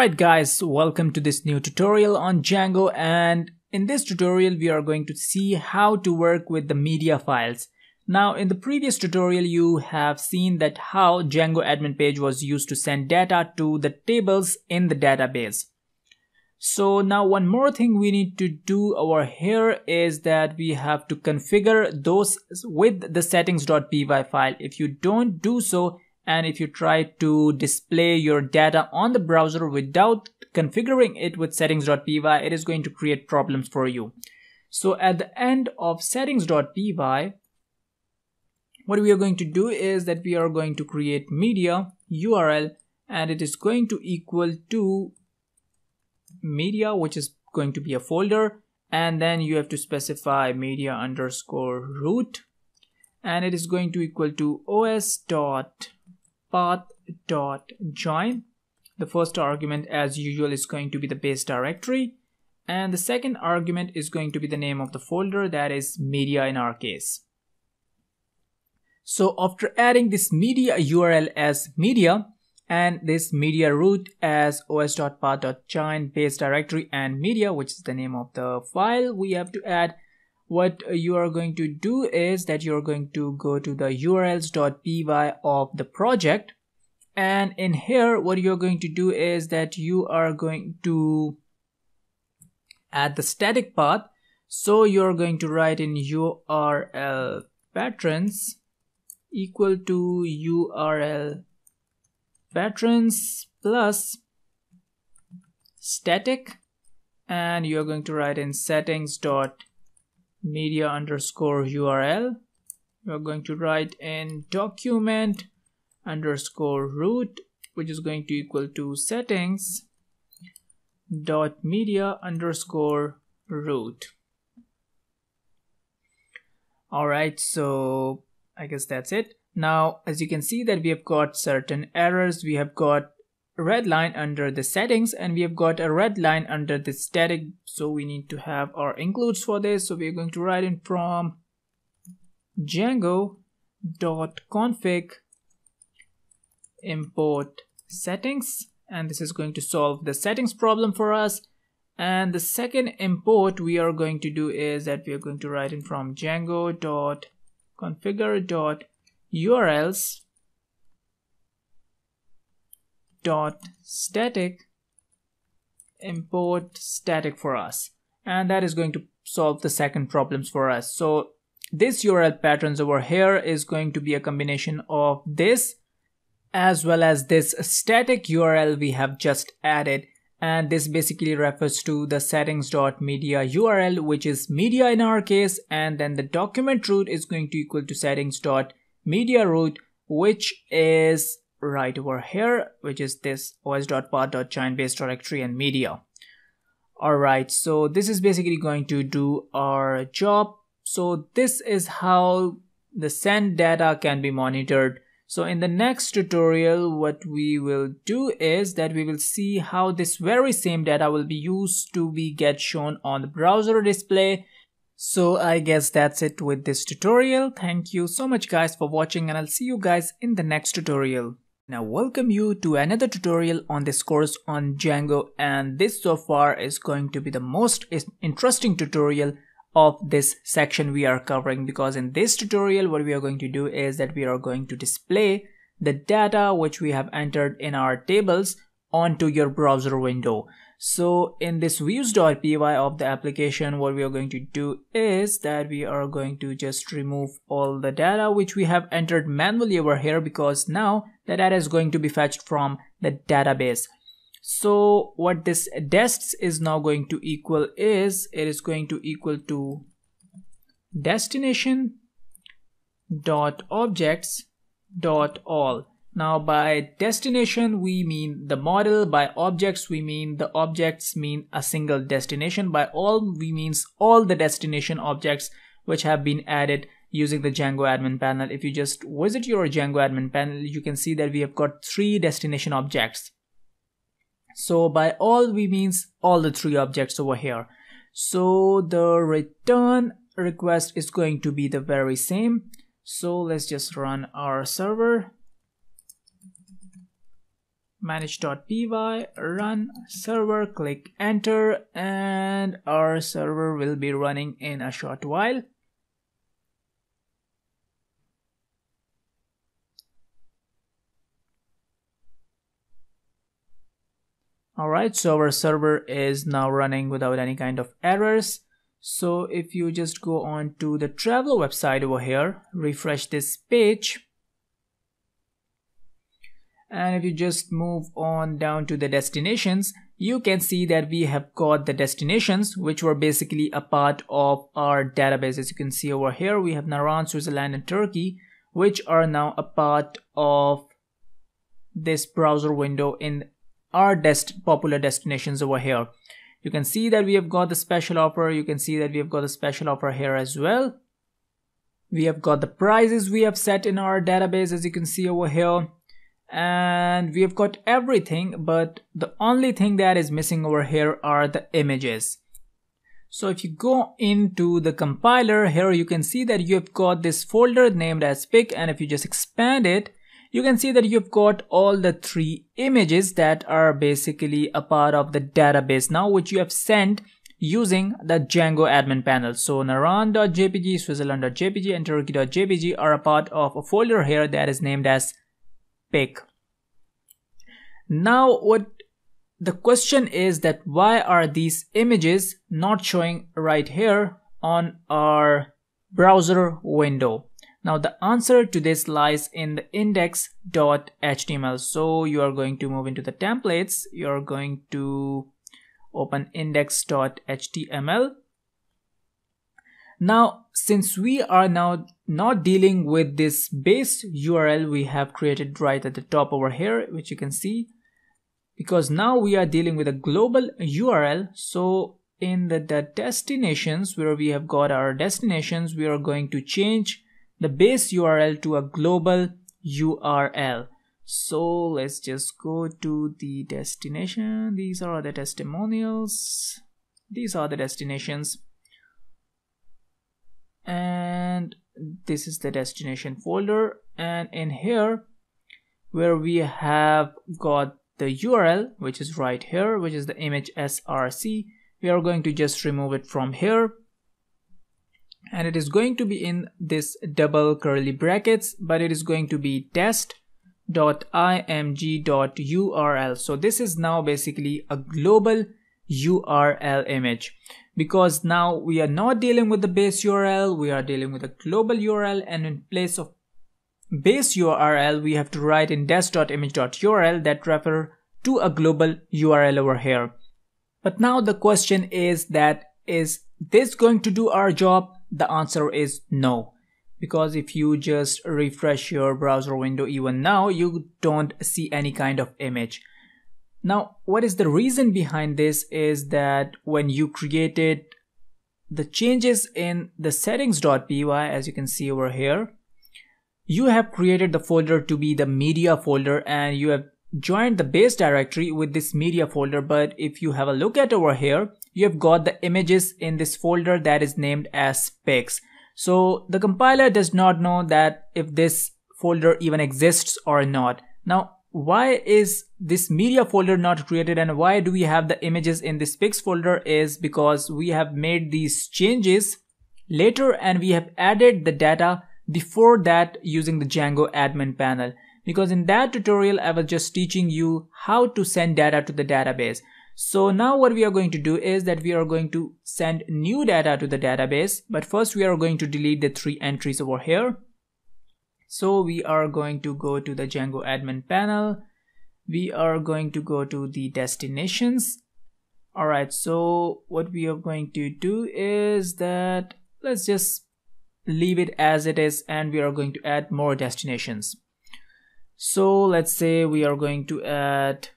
Alright guys, welcome to this new tutorial on Django and in this tutorial we are going to see how to work with the media files. Now in the previous tutorial you have seen that how Django admin page was used to send data to the tables in the database. So now one more thing we need to do over here is that we have to configure those with the settings.py file. If you don't do so, and if you try to display your data on the browser without configuring it with settings.py it is going to create problems for you. So at the end of settings.py what we are going to do is that we are going to create media url and it is going to equal to media which is going to be a folder and then you have to specify media underscore root and it is going to equal to os dot path dot join the first argument as usual is going to be the base directory. And the second argument is going to be the name of the folder that is media in our case. So after adding this media url as media and this media root as os.path.join base directory and media which is the name of the file we have to add what you are going to do is that you're going to go to the urls.py of the project. And in here what you're going to do is that you are going to add the static path. So you're going to write in url patterns equal to url patterns plus static. And you're going to write in settings dot media underscore URL. We're going to write in document underscore root, which is going to equal to settings dot media underscore root. Alright, so I guess that's it. Now, as you can see that we have got certain errors. We have got red line under the settings and we have got a red line under the static. So we need to have our includes for this. So we're going to write in from django.config import settings. And this is going to solve the settings problem for us. And the second import we are going to do is that we are going to write in from django.configure.urls dot static import static for us. And that is going to solve the second problems for us. So this url patterns over here is going to be a combination of this as well as this static url we have just added. And this basically refers to the settings.media url which is media in our case. And then the document root is going to equal to settings.media root which is right over here which is this os.path.join base directory and media alright so this is basically going to do our job so this is how the send data can be monitored so in the next tutorial what we will do is that we will see how this very same data will be used to be get shown on the browser display so I guess that's it with this tutorial. Thank you so much guys for watching and I'll see you guys in the next tutorial. Now welcome you to another tutorial on this course on Django and this so far is going to be the most interesting tutorial of this section we are covering because in this tutorial what we are going to do is that we are going to display the data which we have entered in our tables onto your browser window. So in this views.py of the application, what we are going to do is that we are going to just remove all the data which we have entered manually over here because now the data is going to be fetched from the database. So what this dests is now going to equal is it is going to equal to destination dot objects dot all now by destination we mean the model, by objects we mean the objects mean a single destination, by all we means all the destination objects which have been added using the Django admin panel. If you just visit your Django admin panel you can see that we have got three destination objects. So by all we means all the three objects over here. So the return request is going to be the very same. So let's just run our server manage.py run server click enter and our server will be running in a short while Alright, so our server is now running without any kind of errors. So if you just go on to the Travello website over here, refresh this page, and if you just move on down to the destinations you can see that we have got the destinations which were basically a part of our database. As you can see over here we have Naran, Switzerland and Turkey which are now a part of this browser window in our dest popular destinations over here. You can see that we have got the special offer. You can see that we have got the special offer here as well. We have got the prices we have set in our database as you can see over here and we have got everything but the only thing that is missing over here are the images so if you go into the compiler here you can see that you have got this folder named as pic and if you just expand it you can see that you've got all the three images that are basically a part of the database now which you have sent using the Django admin panel. So naran.jpg, switzerland.jpg and turkey.jpg are a part of a folder here that is named as pic. Now what the question is that why are these images not showing right here on our browser window? Now the answer to this lies in the index.html. So you are going to move into the templates. You're going to open index.html now, since we are now not dealing with this base URL we have created right at the top over here, which you can see, because now we are dealing with a global URL. So in the, the destinations where we have got our destinations, we are going to change the base URL to a global URL. So let's just go to the destination. These are the testimonials. These are the destinations and this is the destination folder. And in here where we have got the URL which is right here which is the image src we are going to just remove it from here. And it is going to be in this double curly brackets but it is going to be dest.img.url so this is now basically a global URL image because now we are not dealing with the base URL, we are dealing with a global URL and in place of base URL, we have to write in dest.img.url that refer to a global URL over here. But now the question is that is this going to do our job? The answer is no. Because if you just refresh your browser window even now, you don't see any kind of image. Now, what is the reason behind this is that when you created the changes in the settings.py, as you can see over here, you have created the folder to be the media folder and you have joined the base directory with this media folder. But if you have a look at over here, you have got the images in this folder that is named as pics. So the compiler does not know that if this folder even exists or not. Now, why is this media folder not created and why do we have the images in this pics folder is because we have made these changes later and we have added the data before that using the Django admin panel because in that tutorial I was just teaching you how to send data to the database. So now what we are going to do is that we are going to send new data to the database but first we are going to delete the three entries over here so we are going to go to the Django admin panel. We are going to go to the destinations. Alright, so what we are going to do is that let's just leave it as it is and we are going to add more destinations. So let's say we are going to add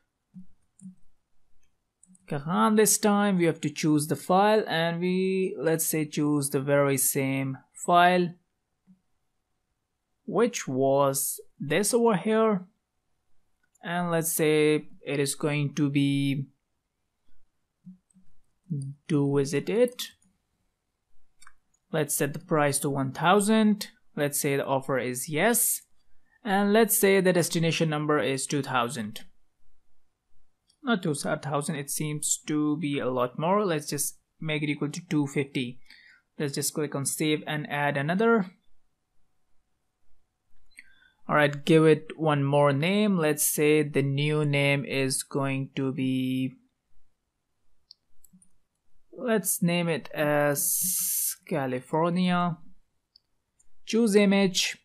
Kaghan this time. We have to choose the file and we let's say choose the very same file which was this over here. And let's say it is going to be do visit it let's set the price to 1000 let's say the offer is yes. And let's say the destination number is 2000 not 2000 it seems to be a lot more. Let's just make it equal to 250 let's just click on save and add another all right give it one more name. Let's say the new name is going to be let's name it as California. Choose image.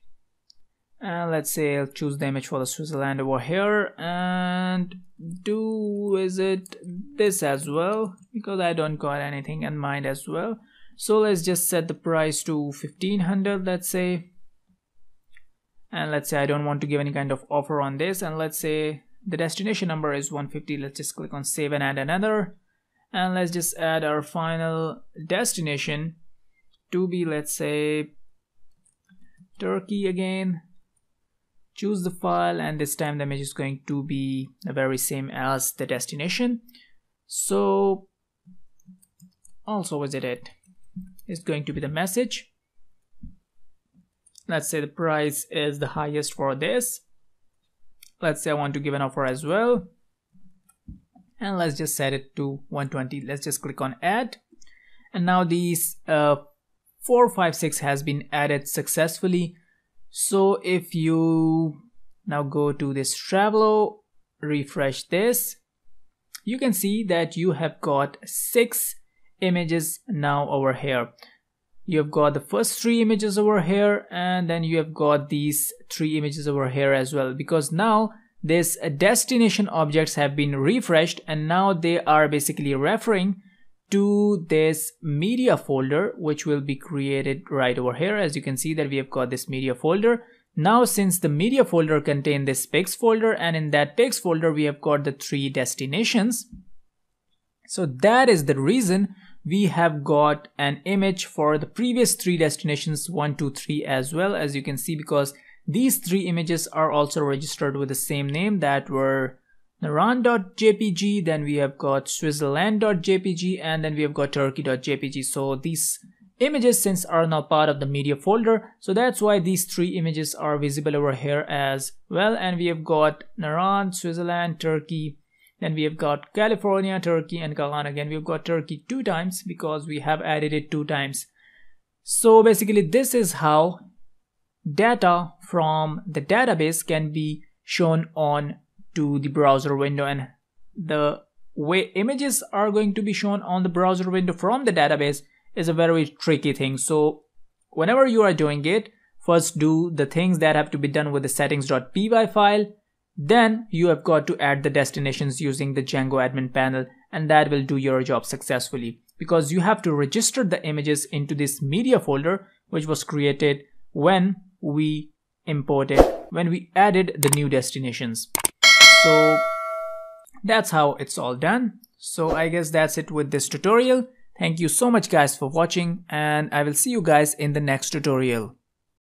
And let's say I'll choose the image for the Switzerland over here. And do is it this as well? Because I don't got anything in mind as well. So let's just set the price to 1500 let's say and let's say I don't want to give any kind of offer on this. And let's say the destination number is 150 let's just click on save and add another. And let's just add our final destination to be let's say Turkey again. Choose the file and this time the image is going to be the very same as the destination. So also visit it. it is going to be the message let's say the price is the highest for this. Let's say I want to give an offer as well. And let's just set it to 120 let's just click on add. And now these uh, 456 has been added successfully. So if you now go to this Travello refresh this you can see that you have got six images now over here you have got the first three images over here and then you have got these three images over here as well. Because now this destination objects have been refreshed and now they are basically referring to this media folder which will be created right over here. As you can see that we have got this media folder. Now since the media folder contain this pics folder and in that pics folder we have got the three destinations. So that is the reason we have got an image for the previous three destinations 1 2 3 as well as you can see because these three images are also registered with the same name that were Naran.jpg, then we have got Switzerland.jpg, and then we have got Turkey.jpg. So these images since are now part of the media folder, so that's why these three images are visible over here as well. And we have got Naran, Switzerland, Turkey, then we have got California, Turkey, and Kaghan again. We've got Turkey two times because we have added it two times. So basically this is how data from the database can be shown on to the browser window and the way images are going to be shown on the browser window from the database is a very tricky thing. So whenever you are doing it, first do the things that have to be done with the settings.py file then you have got to add the destinations using the Django admin panel and that will do your job successfully because you have to register the images into this media folder which was created when we imported, when we added the new destinations. So that's how it's all done. So I guess that's it with this tutorial. Thank you so much guys for watching and I will see you guys in the next tutorial.